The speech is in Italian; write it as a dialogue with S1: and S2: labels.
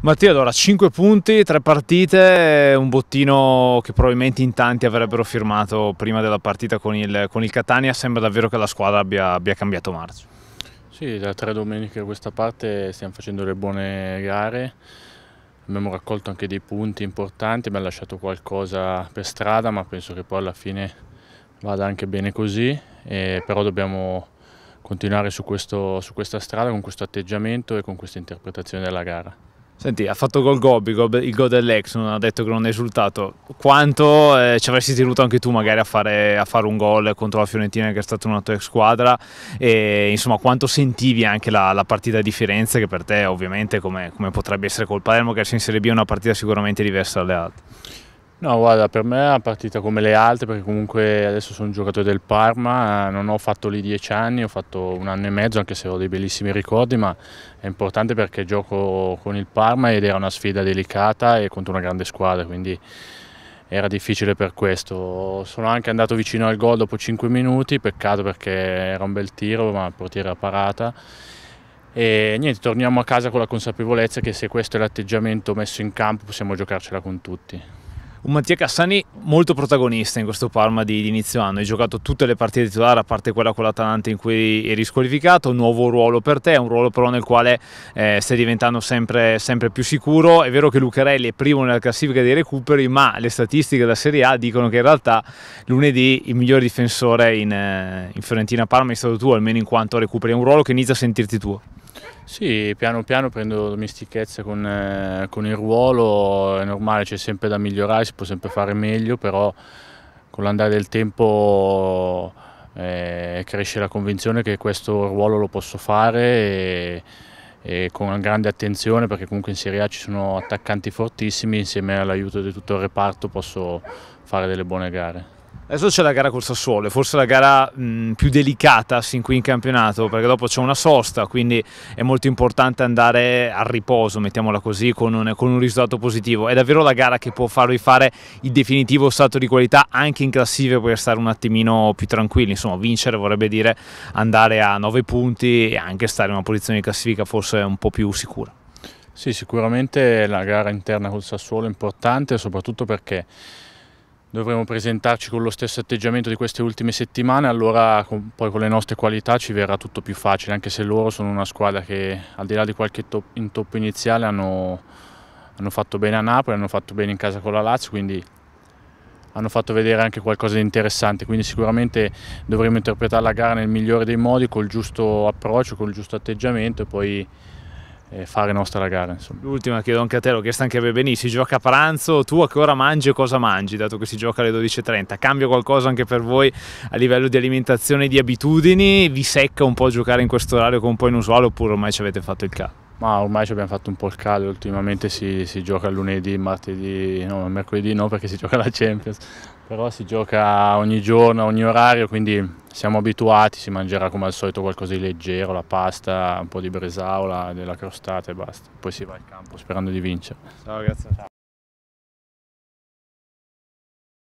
S1: Mattia, allora 5 punti, 3 partite, un bottino che probabilmente in tanti avrebbero firmato prima della partita con il, con il Catania, sembra davvero che la squadra abbia, abbia cambiato marcia.
S2: Sì, da tre domeniche a questa parte stiamo facendo le buone gare, abbiamo raccolto anche dei punti importanti, abbiamo lasciato qualcosa per strada ma penso che poi alla fine vada anche bene così, però dobbiamo continuare su, questo, su questa strada con questo atteggiamento e con questa interpretazione della gara.
S1: Senti, ha fatto gol Gobbi, il gol dell'ex, non ha detto che non è esultato. Quanto eh, ci avresti tenuto anche tu magari a fare, a fare, un gol contro la Fiorentina che è stata una tua ex squadra e insomma quanto sentivi anche la, la partita di Firenze che per te ovviamente come, come potrebbe essere col Palermo che in Serie B è una partita sicuramente diversa dalle altre?
S2: No, guarda, per me è una partita come le altre perché comunque adesso sono un giocatore del Parma, non ho fatto lì dieci anni, ho fatto un anno e mezzo anche se ho dei bellissimi ricordi, ma è importante perché gioco con il Parma ed era una sfida delicata e contro una grande squadra, quindi era difficile per questo. Sono anche andato vicino al gol dopo cinque minuti, peccato perché era un bel tiro, ma il portiere ha parata. E niente, torniamo a casa con la consapevolezza che se questo è l'atteggiamento messo in campo possiamo giocarcela con tutti.
S1: Un Mattia Cassani molto protagonista in questo Parma di, di inizio anno, hai giocato tutte le partite titolari a parte quella con l'Atalanta in cui eri squalificato, un nuovo ruolo per te, un ruolo però nel quale eh, stai diventando sempre, sempre, più sicuro, è vero che Lucarelli è primo nella classifica dei recuperi ma le statistiche della Serie A dicono che in realtà lunedì il miglior difensore in, eh, in Fiorentina Parma è stato tu, almeno in quanto recuperi, è un ruolo che inizia a sentirti tuo.
S2: Sì, piano piano prendo domestichezza con, eh, con il ruolo, è normale, c'è sempre da migliorare, si può sempre fare meglio, però con l'andare del tempo eh, cresce la convinzione che questo ruolo lo posso fare e, e con grande attenzione perché comunque in Serie A ci sono attaccanti fortissimi, insieme all'aiuto di tutto il reparto posso fare delle buone gare.
S1: Adesso c'è la gara col Sassuolo, forse la gara mh, più delicata sin qui in campionato, perché dopo c'è una sosta, quindi è molto importante andare al riposo, mettiamola così, con un, con un, risultato positivo. È davvero la gara che può farvi fare il definitivo stato di qualità anche in classifica per stare un attimino più tranquilli. Insomma, vincere vorrebbe dire andare a 9 punti e anche stare in una posizione di classifica forse un po' più sicura.
S2: Sì, sicuramente la gara interna col Sassuolo è importante, soprattutto perché dovremo presentarci con lo stesso atteggiamento di queste ultime settimane, allora con, poi con le nostre qualità ci verrà tutto più facile, anche se loro sono una squadra che al di là di qualche top, intoppo iniziale hanno, hanno fatto bene a Napoli, hanno fatto bene in casa con la Lazio, quindi hanno fatto vedere anche qualcosa di interessante, quindi sicuramente dovremo interpretare la gara nel migliore dei modi, col giusto approccio, col giusto atteggiamento e poi e fare nostra la gara.
S1: L'ultima chiedo anche a te, l'ho chiesto anche a Bebeni, si gioca a pranzo, tu a che ora mangi e cosa mangi, dato che si gioca alle 12.30? Cambia qualcosa anche per voi a livello di alimentazione e di abitudini? Vi secca un po' giocare in questo orario con un po' inusuale oppure ormai ci avete fatto il caldo?
S2: Ma ormai ci abbiamo fatto un po' il caldo, ultimamente si, si gioca lunedì, martedì, no, mercoledì no perché si gioca la Champions, però si gioca ogni giorno, ogni orario, quindi siamo abituati, si mangerà come al solito qualcosa di leggero, la pasta, un po' di bresaola, della crostata e basta. Poi si va al campo sperando di vincere.
S1: Ciao ragazzi. Ciao.